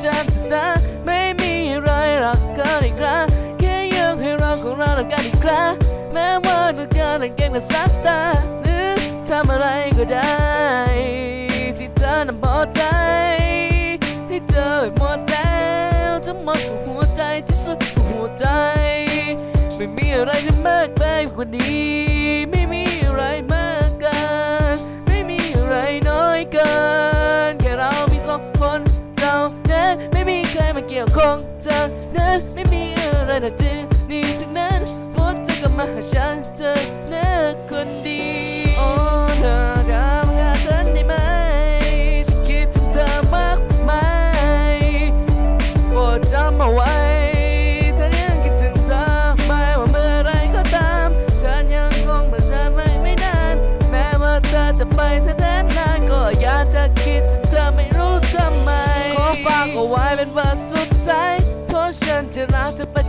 ฉันจะนะไม่มีอะไรรักกันอีกครั้งแค่อยากให้เราของเรารักกันอีกครั้งแม้ว่าต้องการแต่เกมกับสักตาหรือทำอะไรก็ได้ ที่เธอนั้นพอใจให้เธอไปหมดแล้วทั้งหมดของหัวใจที่สุดของหัวใจ ไม่มีอะไรจะมากไปกว่านี้ นั้นไม่มีอะไรน่าจะนี่ทั้งนั้นพราะเธอก็มาหาฉันเธอนะคนดี รู้ทำไมขอฝากเอาไว้เป็น